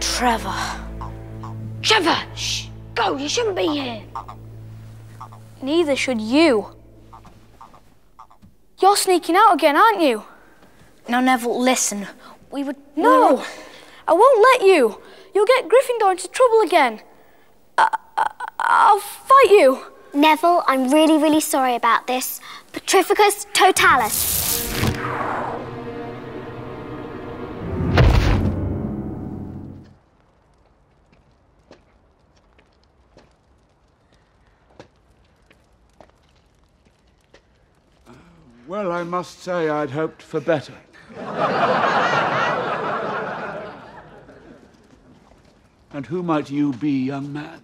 Trevor. Trevor! Shh! Go, you shouldn't be here. Neither should you. You're sneaking out again, aren't you? Now, Neville, listen. We would. No! I won't let you. You'll get Gryffindor into trouble again. I, I, will fight you. Neville, I'm really, really sorry about this. Petrificus totalis. Well, I must say I'd hoped for better. and who might you be, young man?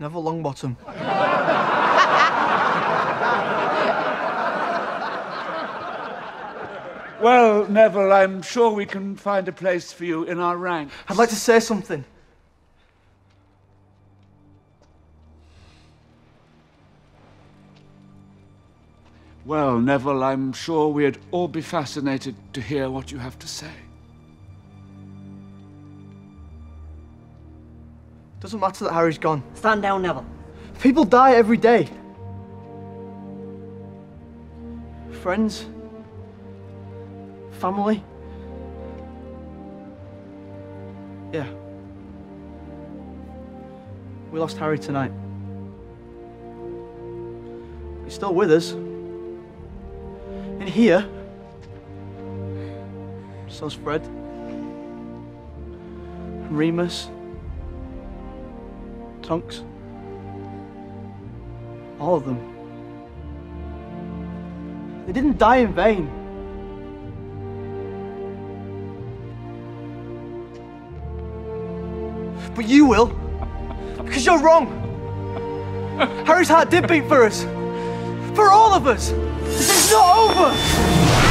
Neville Longbottom. well, Neville, I'm sure we can find a place for you in our ranks. I'd like to say something. Well, Neville, I'm sure we'd all be fascinated to hear what you have to say. Doesn't matter that Harry's gone. Stand down, Neville. People die every day. Friends. Family. Yeah. We lost Harry tonight. He's still with us. In here. So's Fred. And Remus. Tonks. All of them. They didn't die in vain. But you will. Because you're wrong. Harry's heart did beat for us. Of us. This is not over.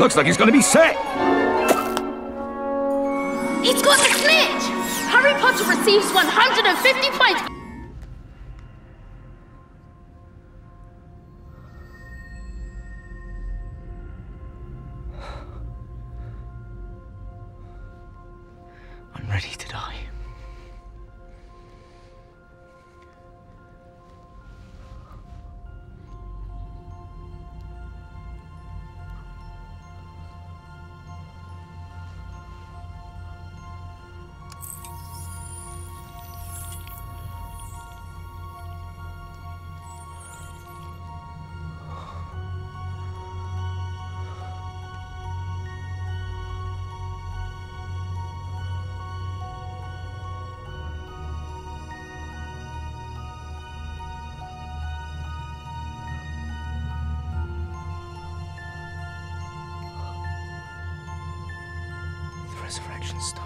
Looks like he's going to be set. He's got the snitch! Harry Potter receives 150 points. I'm ready to die. Resurrection stone.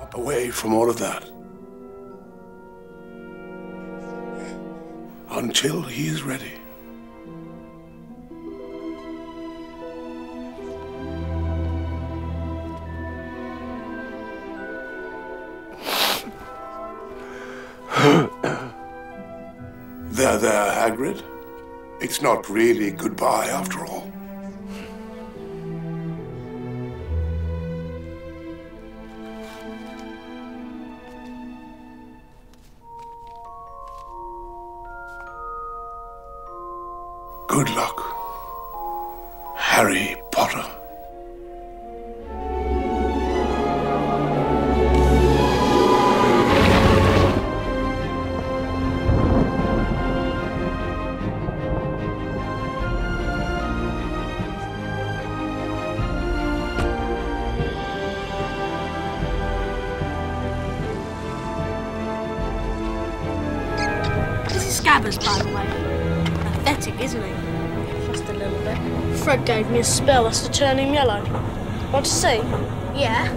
Up away from all of that. Until he is ready. Hagrid. It's not really goodbye after all. Just a little bit. Fred gave me a spell that's to turn him yellow. Want to see? Yeah.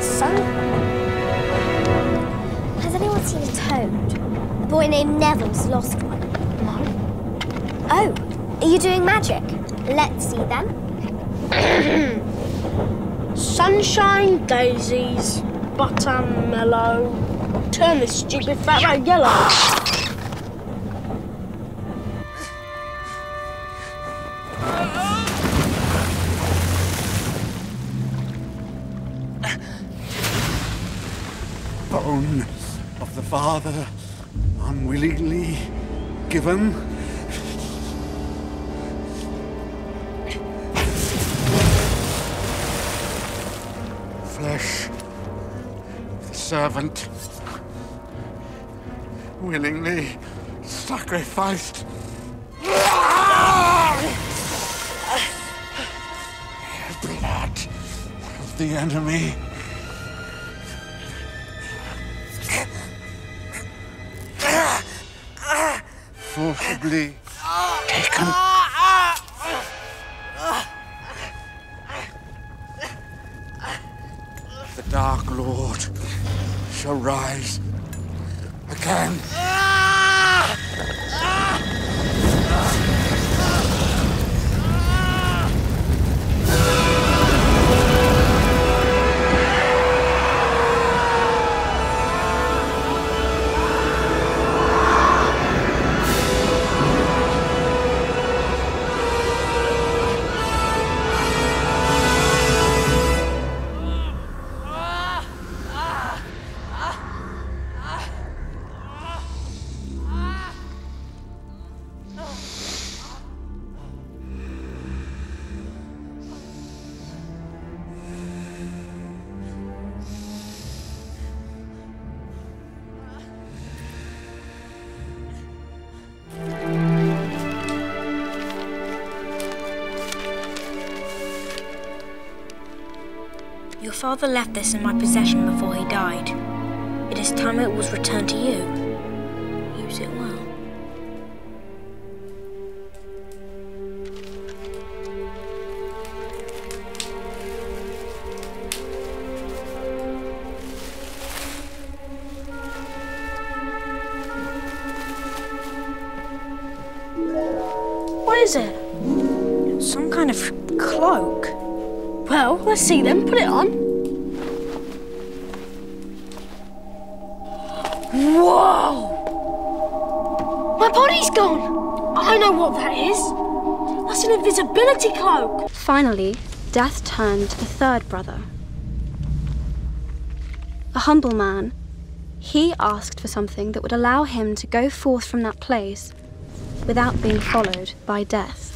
Son? Has anyone seen a toad? A boy named Neville's lost one. No. Oh, are you doing magic? Let's see then. Sunshine, daisies, buttermellow. Turn this stupid fat rat yellow. Bone of the father unwillingly given. Flesh of the servant willingly sacrificed. Blood of the enemy. Forcibly taken. The Dark Lord shall rise again. Father left this in my possession before he died. It is time it was returned to you. Use it well. What is it? Some kind of cloak. Well, let's see then. Put it on. Whoa! My body's gone. I know what that is. That's an invisibility cloak. Finally, Death turned to the third brother. A humble man, he asked for something that would allow him to go forth from that place without being followed by death.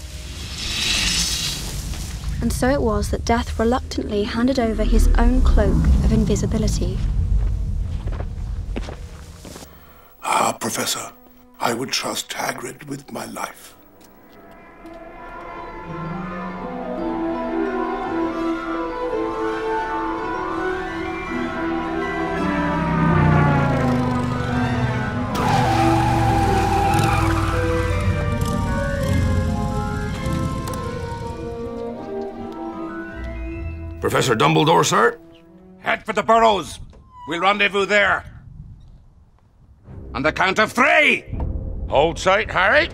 And so it was that Death reluctantly handed over his own cloak of invisibility. Professor, I would trust Hagrid with my life. Professor Dumbledore, sir? Head for the burrows. We'll rendezvous there. On the count of three. Hold tight, Harry.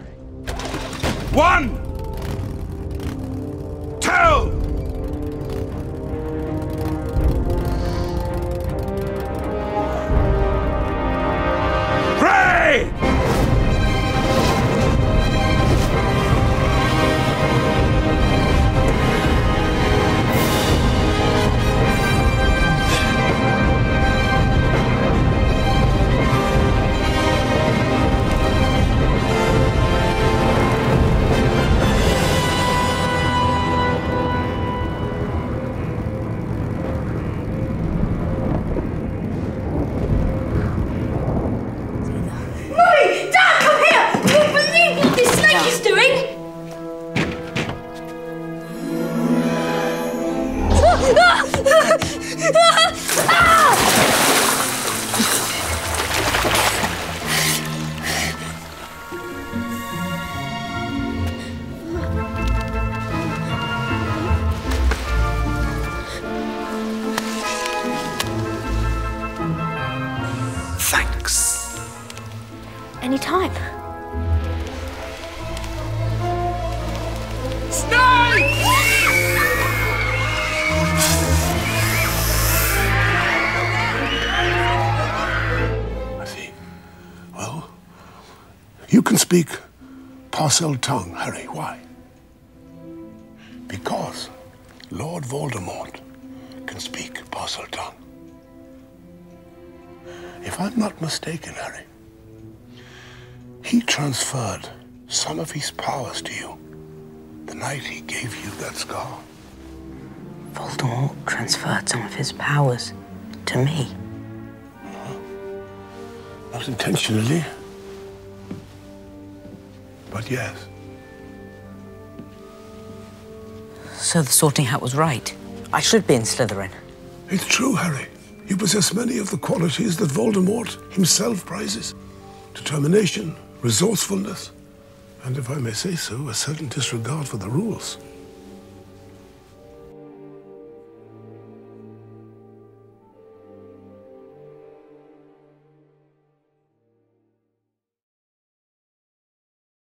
One. Two. You can speak Parseltongue, Harry. Why? Because Lord Voldemort can speak Parseltongue. If I'm not mistaken, Harry, he transferred some of his powers to you the night he gave you that scar. Voldemort transferred some of his powers to me. Not intentionally, but yes. So the Sorting Hat was right. I should be in Slytherin. It's true, Harry. You possess many of the qualities that Voldemort himself prizes determination, resourcefulness, and if I may say so, a certain disregard for the rules.